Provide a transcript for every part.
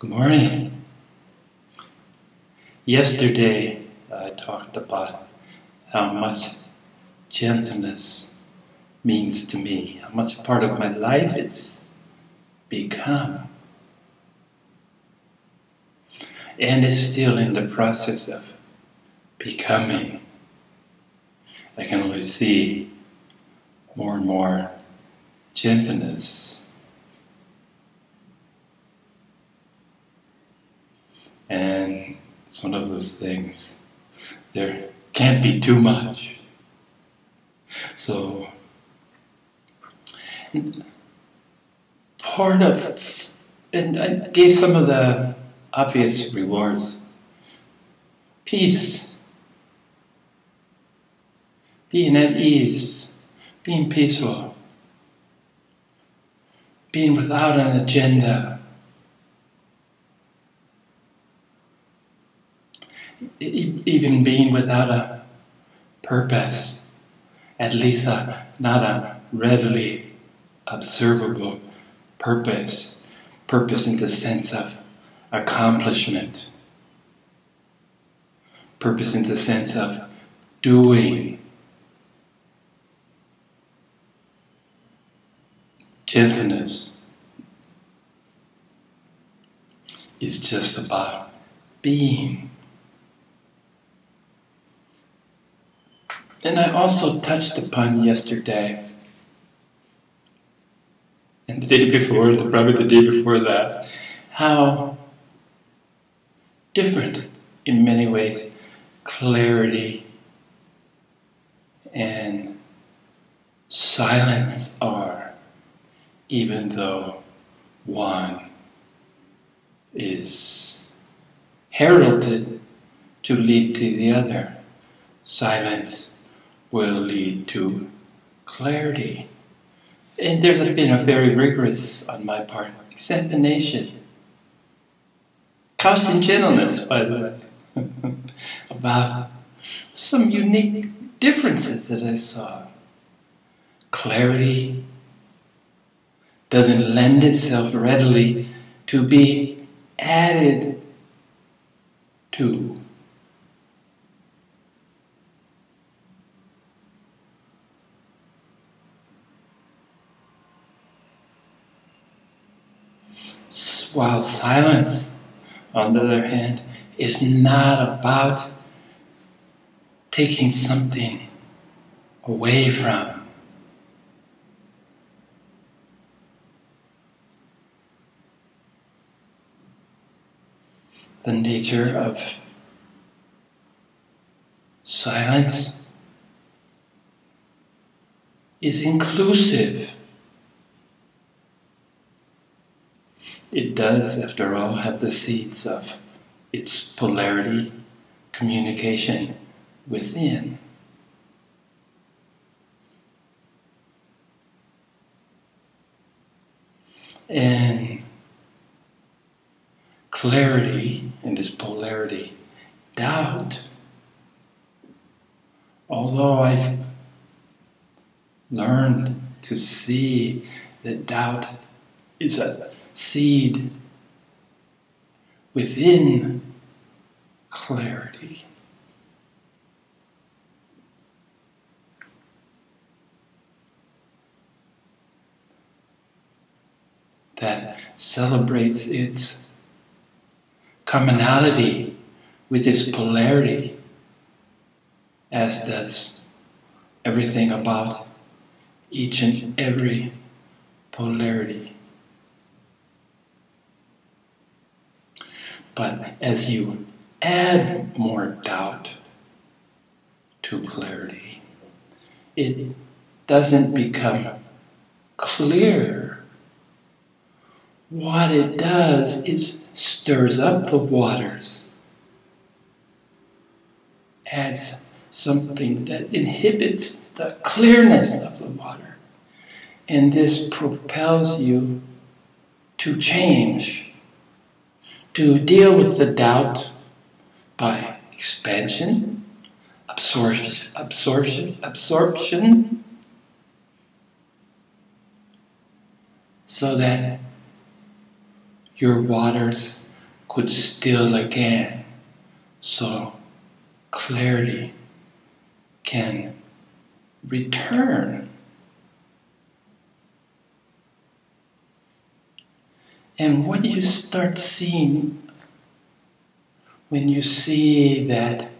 Good morning. Yesterday I talked about how much gentleness means to me, how much part of my life it's become. And is still in the process of becoming. I can only see more and more gentleness. And it's one of those things. There can't be too much. So, part of, and I gave some of the obvious rewards. Peace. Being at ease. Being peaceful. Being without an agenda. Even being without a purpose. At least a, not a readily observable purpose. Purpose in the sense of accomplishment. Purpose in the sense of doing. Gentleness is just about being. And I also touched upon yesterday and the day before, probably the day before that, how different in many ways clarity and silence are, even though one is heralded to lead to the other. Silence will lead to clarity. And there's been a very rigorous, on my part, examination in gentleness, by the way, about some unique differences that I saw. Clarity doesn't lend itself readily to be added to. While silence on the other hand, is not about taking something away from. The nature of silence is inclusive. It does, after all, have the seeds of its polarity, communication within. And clarity in this polarity, doubt, although I've learned to see that doubt is a seed within clarity. That celebrates its commonality with its polarity, as does everything about each and every polarity. But as you add more doubt to clarity, it doesn't become clear. What it does is stirs up the waters, adds something that inhibits the clearness of the water. And this propels you to change to deal with the doubt by expansion, absorption, absorption, absorption, so that your waters could still again so clarity can return. And what you start seeing when you see that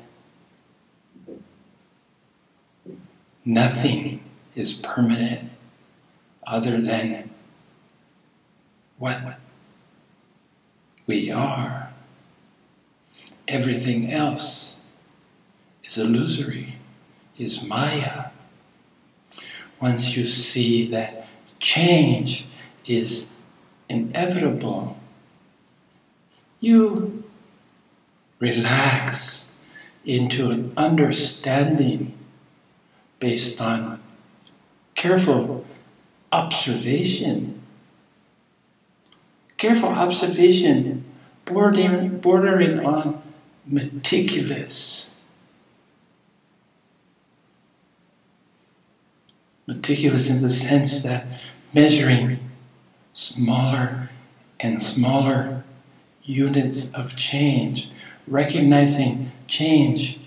nothing is permanent other than what we are. Everything else is illusory, is Maya. Once you see that change is inevitable, you relax into an understanding based on careful observation. Careful observation bordering, bordering on meticulous. Meticulous in the sense that measuring smaller and smaller units of change, recognizing change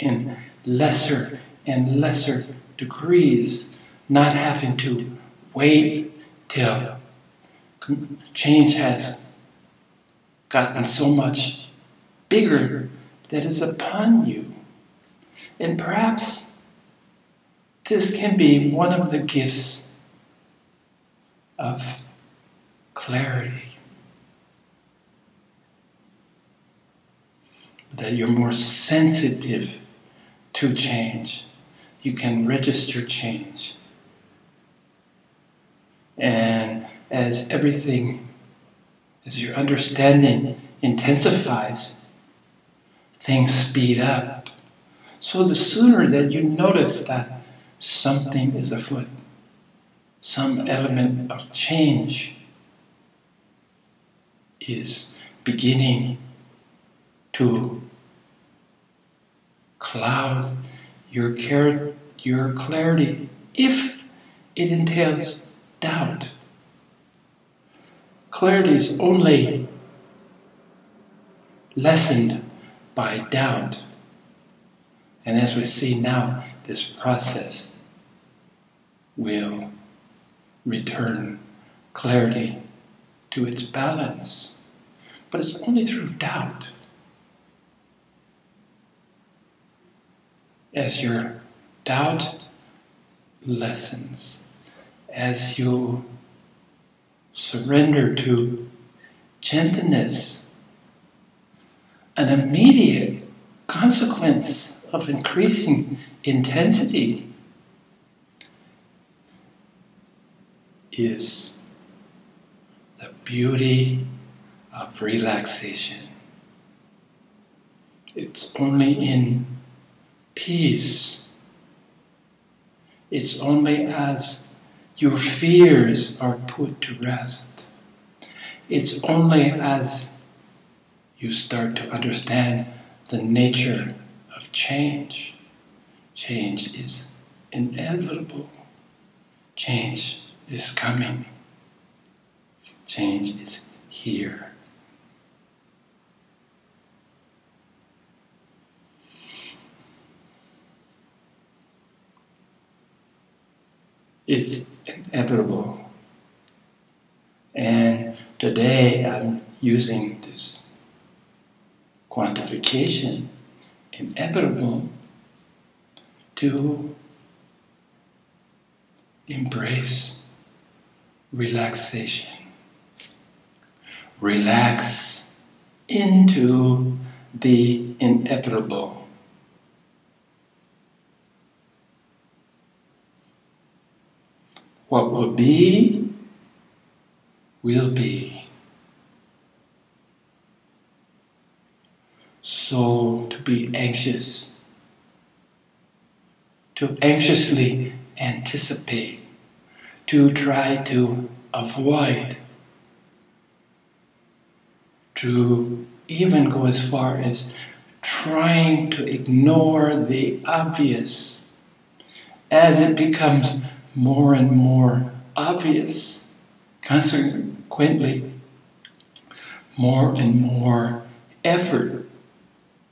in lesser and lesser degrees, not having to wait till change has gotten so much bigger that is upon you. And perhaps this can be one of the gifts of clarity. That you're more sensitive to change. You can register change. And as everything, as your understanding intensifies, things speed up. So the sooner that you notice that something is afoot, some element of change is beginning to cloud your, care, your clarity if it entails doubt. Clarity is only lessened by doubt. And as we see now, this process will return clarity to its balance. But it's only through doubt. As your doubt lessens, as you surrender to gentleness, an immediate consequence of increasing intensity is the beauty of relaxation. It's only in peace. It's only as your fears are put to rest. It's only as you start to understand the nature of change. Change is inevitable. Change is coming. Change is here. It's inevitable. And today I'm using this quantification, inevitable, to embrace relaxation. Relax into the inevitable. What will be, will be. So to be anxious, to anxiously anticipate. To try to avoid, to even go as far as trying to ignore the obvious. As it becomes more and more obvious. Consequently, more and more effort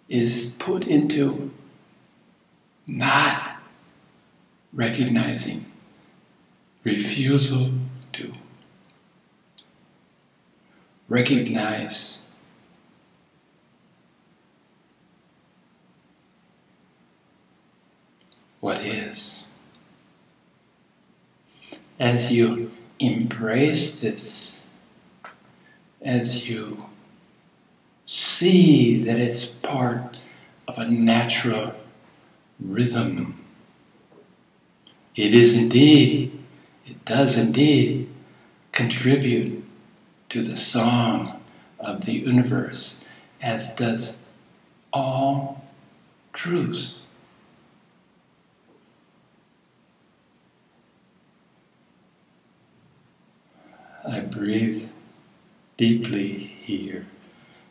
is put into not recognizing, refusal to recognize what is. As you embrace this, as you see that it's part of a natural rhythm, it is indeed, it does indeed contribute to the song of the universe, as does all truths. I breathe deeply here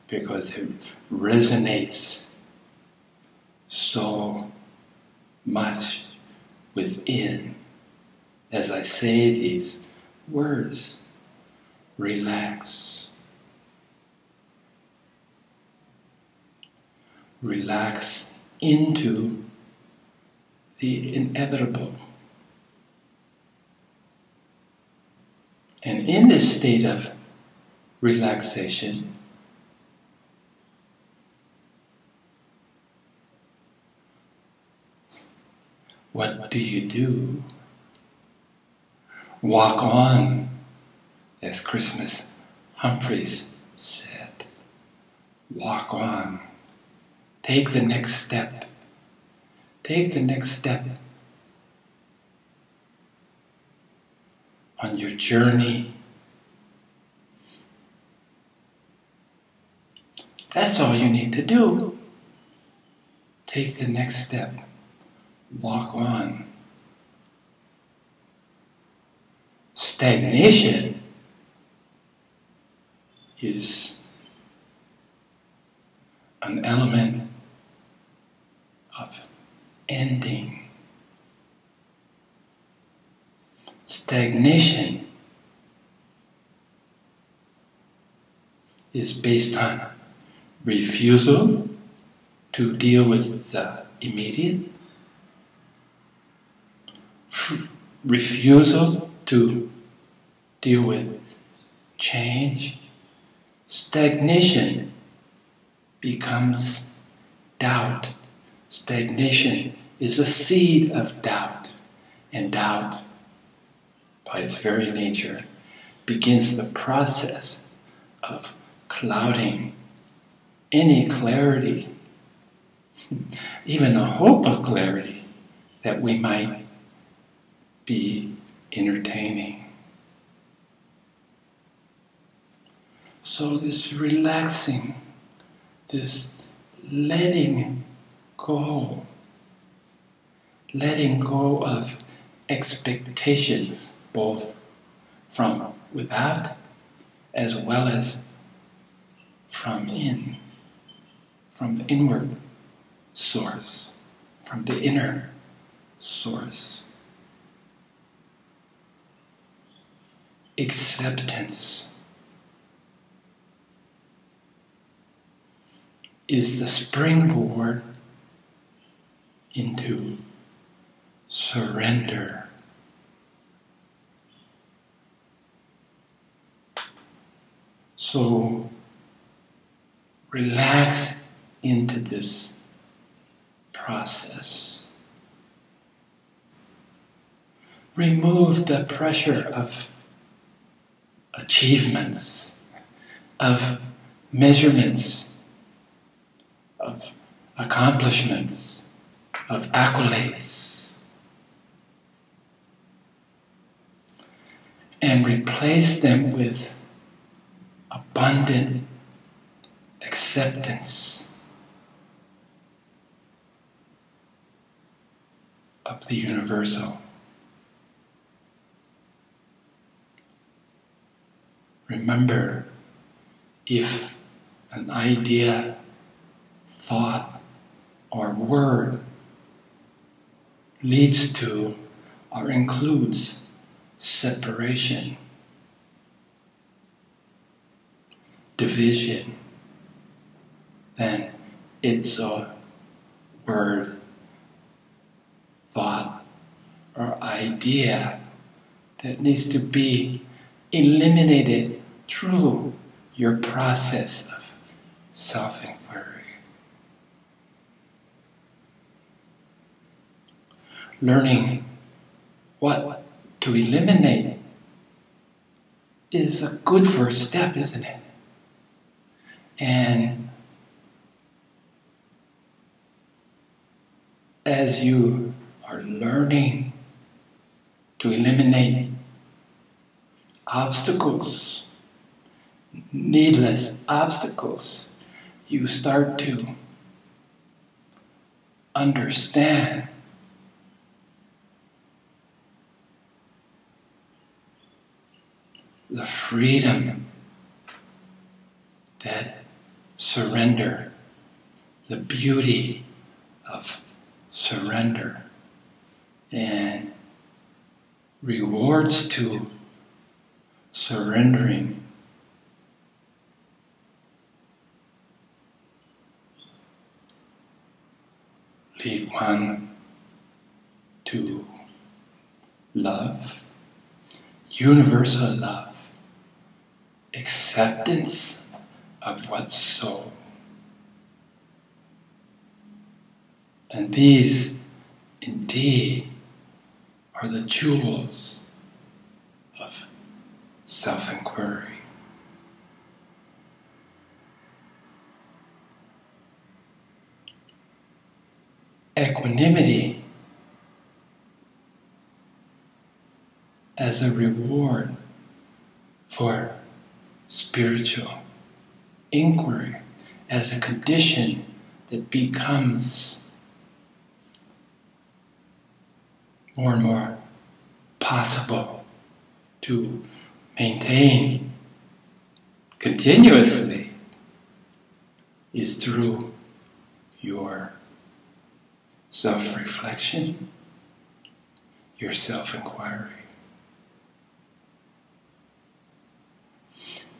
because it resonates so much within as I say these words. Relax. Relax into the inevitable. And in this state of relaxation, what do you do? Walk on, as Christmas Humphreys said. Walk on. Take the next step. Take the next step on your journey. That's all you need to do. Take the next step. Walk on. Stagnation is an element of ending. Stagnation is based on refusal to deal with the immediate, refusal to deal with change. Stagnation becomes doubt. Stagnation is a seed of doubt, and doubt by its very nature, begins the process of clouding any clarity, even a hope of clarity that we might be entertaining. So, this relaxing, this letting go, letting go of expectations both from without as well as from in, from the inward source, from the inner source. Acceptance is the springboard into surrender. So relax into this process. Remove the pressure of achievements, of measurements, of accomplishments, of accolades, and replace them with abundant acceptance of the universal. Remember, if an idea, thought, or word leads to or includes separation, division, then it's a word, thought, or idea that needs to be eliminated through your process of self inquiry. Learning what to eliminate is a good first step, isn't it? And as you are learning to eliminate obstacles, needless obstacles, you start to understand the freedom that surrender, the beauty of surrender, and rewards to surrendering. Lead one to love, universal love, acceptance of what's so. And these, indeed, are the jewels of self inquiry. Equanimity as a reward for spiritual inquiry, as a condition that becomes more and more possible to maintain continuously is through your self reflection, your self inquiry.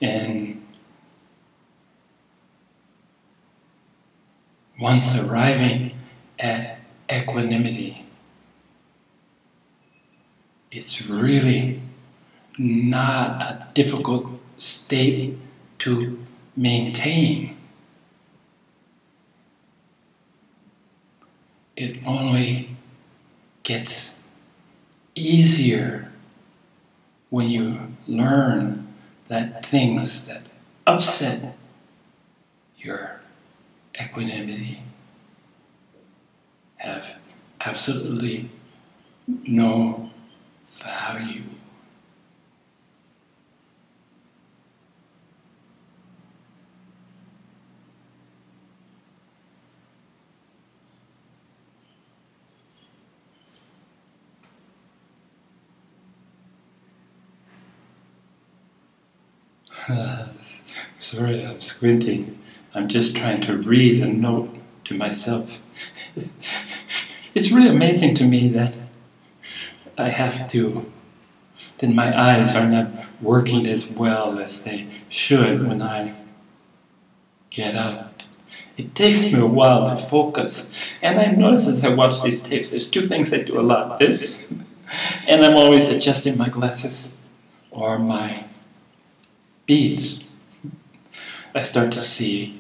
And once arriving at equanimity, it's really not a difficult state to maintain. It only gets easier when you learn that things that upset your equanimity have absolutely no value. sorry, I'm squinting. I'm just trying to read a note to myself. it's really amazing to me that I have to, that my eyes are not working as well as they should when I get up. It takes me a while to focus. And I notice as I watch these tapes, there's two things I do a lot. This, and I'm always adjusting my glasses or my beads. I start to see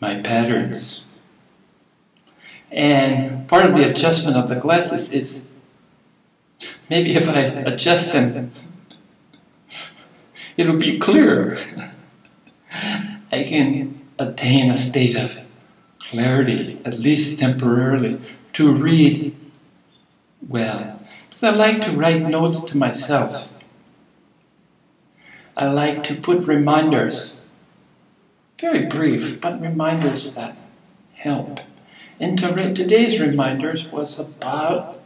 my patterns. And part of the adjustment of the glasses is maybe if I adjust them, it'll be clearer. I can attain a state of clarity, at least temporarily, to read well. Because I like to write notes to myself. I like to put reminders, very brief, but reminders that help. And today's reminders was about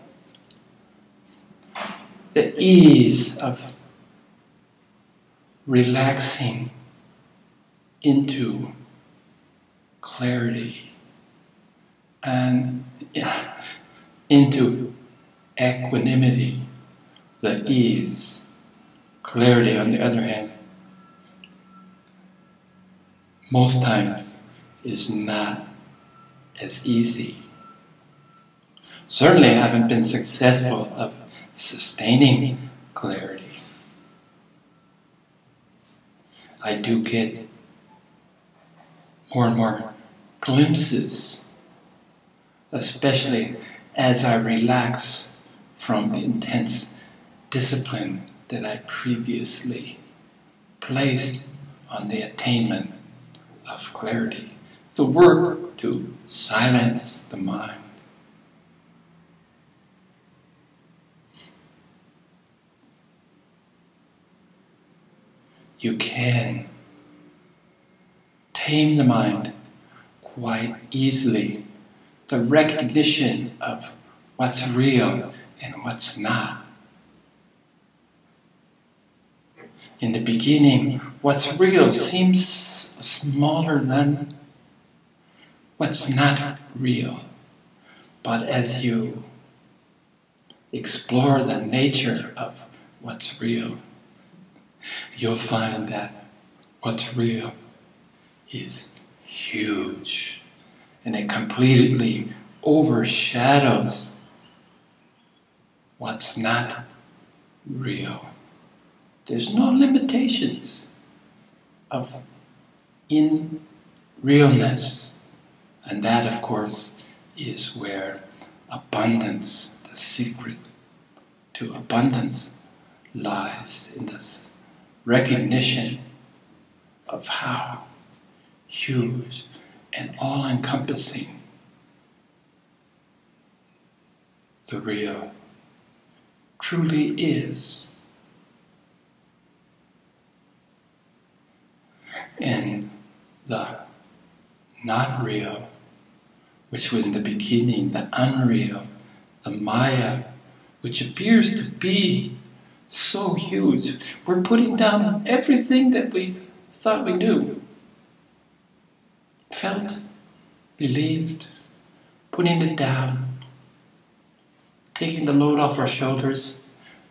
the ease of relaxing into clarity and yeah, into equanimity, the ease. Clarity, on the other hand, most times is not as easy. Certainly, I haven't been successful of sustaining clarity. I do get more and more glimpses, especially as I relax from the intense discipline that I previously placed on the attainment of clarity. The work to silence the mind. You can tame the mind quite easily. The recognition of what's real and what's not. In the beginning, what's real seems smaller than what's not real. But as you explore the nature of what's real, you'll find that what's real is huge and it completely overshadows what's not real. There's no limitations of in realness. And that, of course, is where abundance, the secret to abundance, lies in this recognition of how huge and all encompassing the real truly is. And the not real, which was in the beginning, the unreal, the Maya, which appears to be so huge. We're putting down everything that we thought we knew felt, believed, putting it down, taking the load off our shoulders,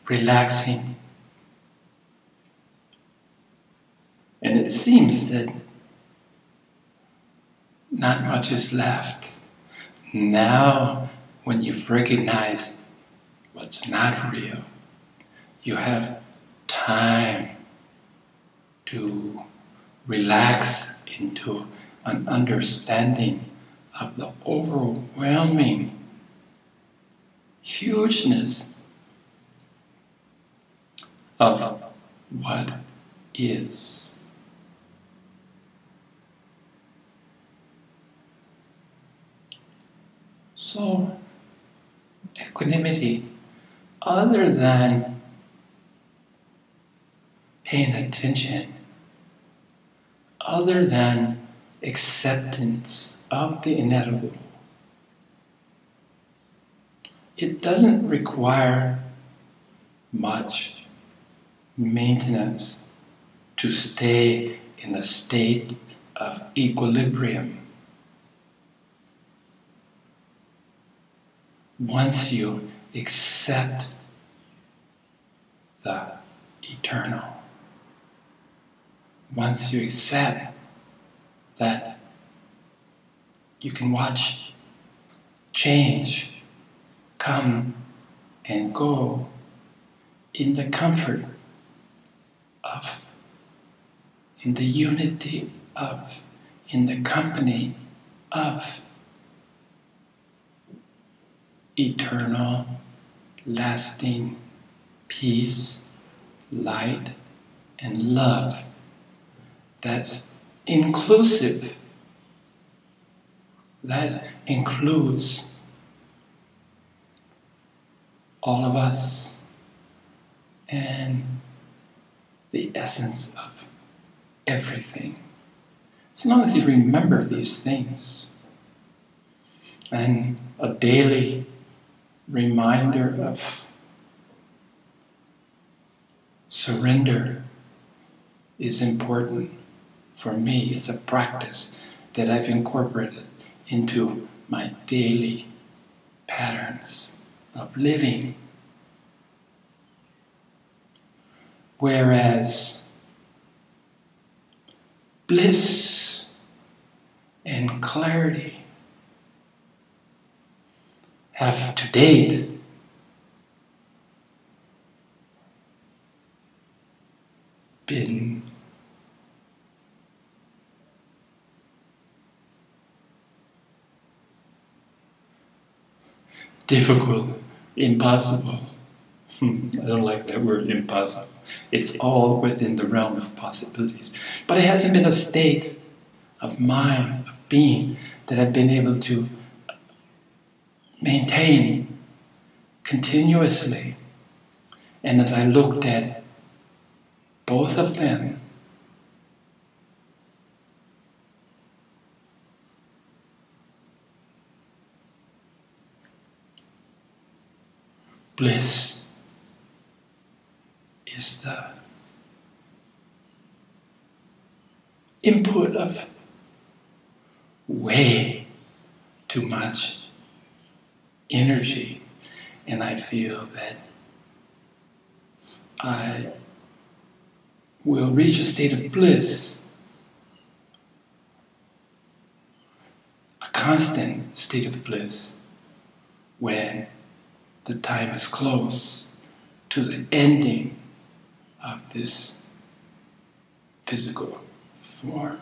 relaxing. And it seems that not much is left. Now, when you've recognized what's not real, you have time to relax into an understanding of the overwhelming hugeness of what is. So, equanimity, other than paying attention, other than acceptance of the inevitable. It doesn't require much maintenance to stay in a state of equilibrium. Once you accept the eternal, once you accept that you can watch change come and go in the comfort of, in the unity of, in the company of eternal, lasting peace, light, and love. That's inclusive. That includes all of us and the essence of everything. As long as you remember these things and a daily reminder of surrender is important for me, it's a practice that I've incorporated into my daily patterns of living. Whereas bliss and clarity have to date been difficult, impossible. Hmm, I don't like that word impossible. It's all within the realm of possibilities. But it hasn't been a state of mind, of being, that I've been able to maintain continuously. And as I looked at both of them, bliss is the input of way too much energy, and I feel that I will reach a state of bliss, a constant state of bliss, when the time is close to the ending of this physical form.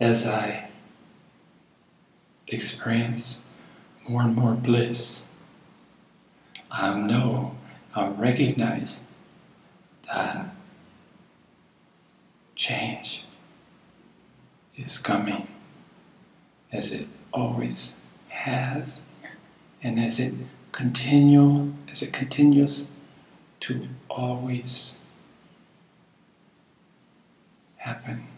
As I experience more and more bliss, I know, I recognize that change is coming as it always has and as it continue as it continues to always happen.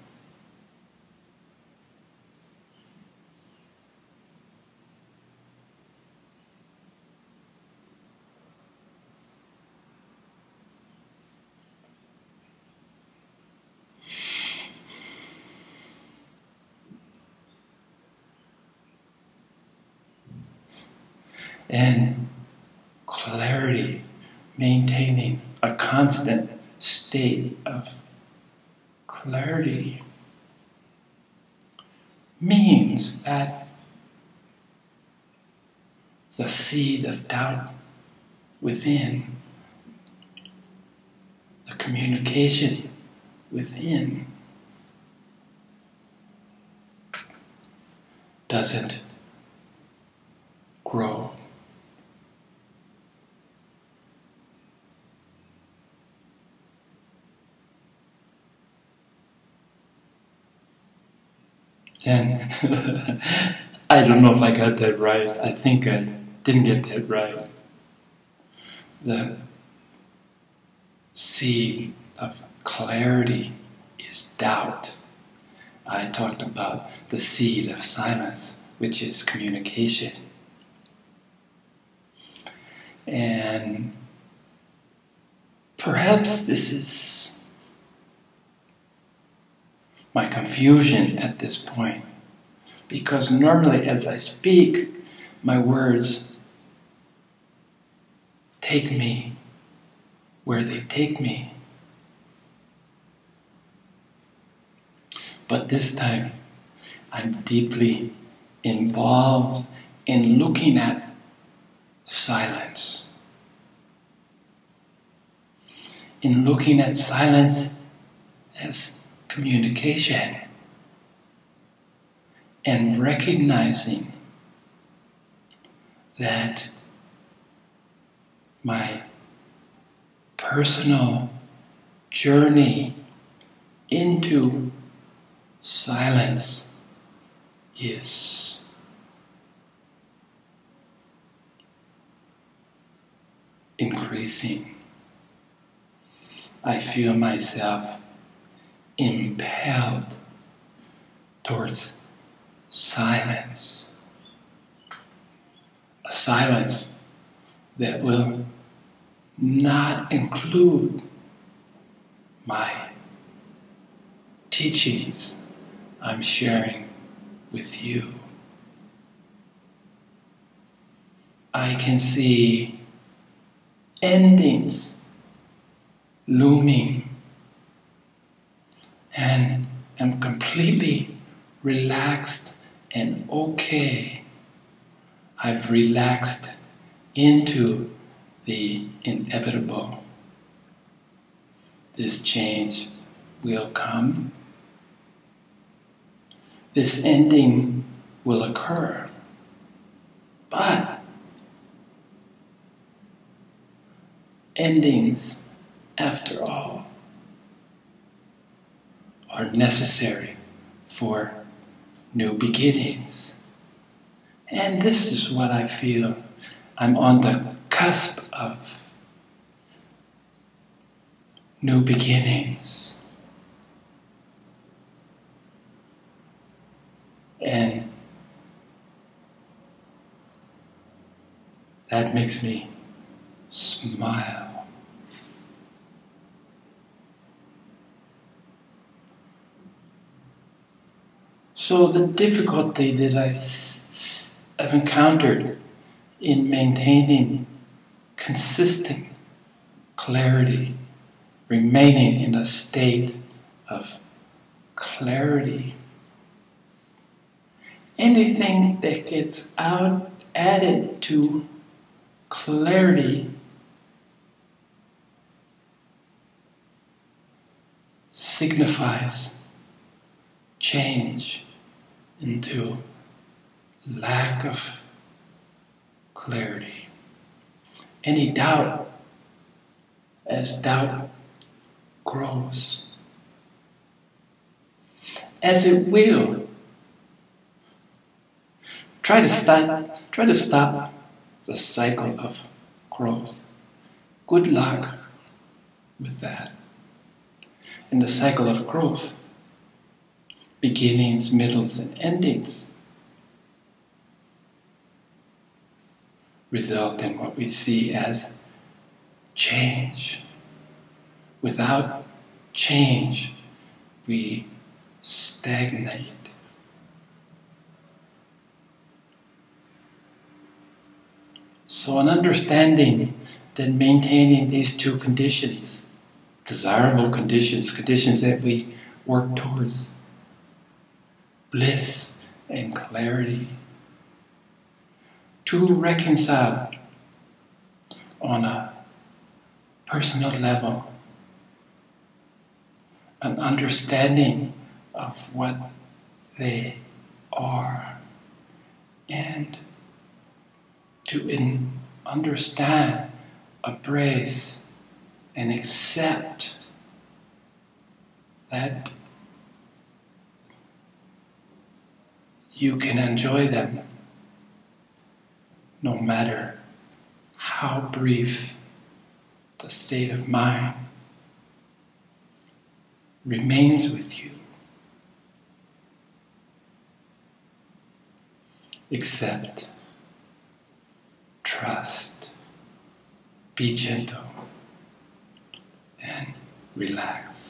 And clarity, maintaining a constant state of clarity means that the seed of doubt within, the communication within, doesn't grow. And I don't know if I got that right. I think I didn't get that right. The seed of clarity is doubt. I talked about the seed of silence, which is communication. And perhaps this is my confusion at this point. Because normally, as I speak, my words take me where they take me. But this time, I'm deeply involved in looking at silence. In looking at silence as communication and recognizing that my personal journey into silence is increasing. I feel myself impelled towards silence. A silence that will not include my teachings I'm sharing with you. I can see endings looming and am completely relaxed and okay. I've relaxed into the inevitable. This change will come. This ending will occur. But endings, after all, are necessary for new beginnings. And this is what I feel I'm on the cusp of new beginnings. And that makes me smile. So the difficulty that I have encountered in maintaining consistent clarity, remaining in a state of clarity. Anything that gets out added to clarity signifies change into lack of clarity. Any doubt, as doubt grows, as it will, try to stop, try to stop the cycle of growth. Good luck with that. In the cycle of growth, beginnings, middles, and endings result in what we see as change. Without change, we stagnate. So, an understanding that maintaining these two conditions, desirable conditions, conditions that we work towards, bliss and clarity, to reconcile on a personal level an understanding of what they are and to in understand, embrace, and accept that you can enjoy them no matter how brief the state of mind remains with you. Accept, trust, be gentle, and relax.